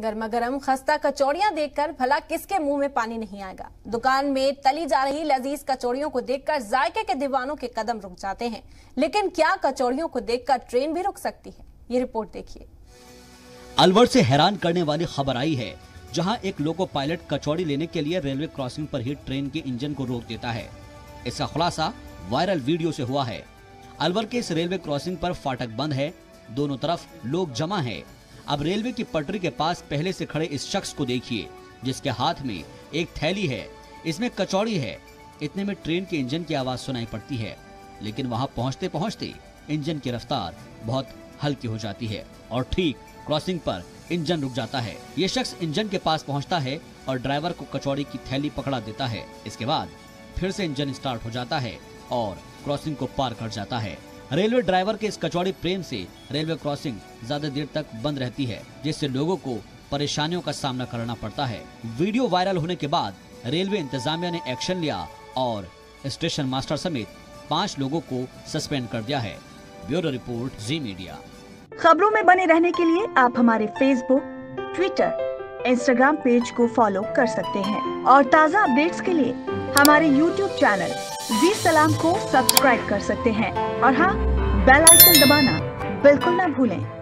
गर्मा गर्म खस्ता कचौड़ियाँ देखकर भला किसके मुँह में पानी नहीं आएगा? दुकान में तली जा रही लजीज कचौड़ियों को देखकर जायके के दीवानों के कदम रुक जाते हैं। लेकिन क्या कचौड़ियों को देखकर ट्रेन भी रुक सकती है? ये रिपोर्ट देखिए। अलवर से हैरान करने वाली खबर आई है, जहाँ एक लोको पायलट कचौड़ी लेने के लिए रेलवे क्रॉसिंग पर ही ट्रेन के इंजन को रोक देता है। इसका खुलासा वायरल वीडियो से हुआ है। अलवर के इस रेलवे क्रॉसिंग पर फाटक बंद है। दोनों तरफ़ लोग जमा हैं। अब रेलवे की पटरी के पास पहले से खड़े इस शख्स को देखिए, जिसके हाथ में एक थैली है, इसमें कचौड़ी है। इतने में ट्रेन के इंजन की आवाज़ सुनाई पड़ती है, लेकिन वहाँ पहुँचते पहुँचते इंजन की रफ्तार बहुत हल्की हो जाती है और ठीक क्रॉसिंग पर इंजन रुक जाता है। ये शख्स इंजन के पास पहुँचता है और ड्राइवर को कचौड़ी की थैली पकड़ा देता है। इसके बाद फिर से इंजन स्टार्ट हो जाता है और क्रॉसिंग को पार कर जाता है। रेलवे ड्राइवर के इस कचौड़ी प्रेम से रेलवे क्रॉसिंग ज़्यादा देर तक बंद रहती है, जिससे लोगों को परेशानियों का सामना करना पड़ता है। वीडियो वायरल होने के बाद रेलवे इंतजामिया ने एक्शन लिया और स्टेशन मास्टर समेत पाँच लोगों को सस्पेंड कर दिया है। Bureau report, Zee Media. खबरों में बने रहने के लिए आप हमारे फेसबुक ट्विटर इंस्टाग्राम पेज को फॉलो कर सकते हैं। और ताज़ा अपडेट्स के लिए हमारे यूट्यूब चैनल जी सलाम को सब्सक्राइब कर सकते हैं। और हाँ बेल आइकन दबाना बिल्कुल ना भूलें।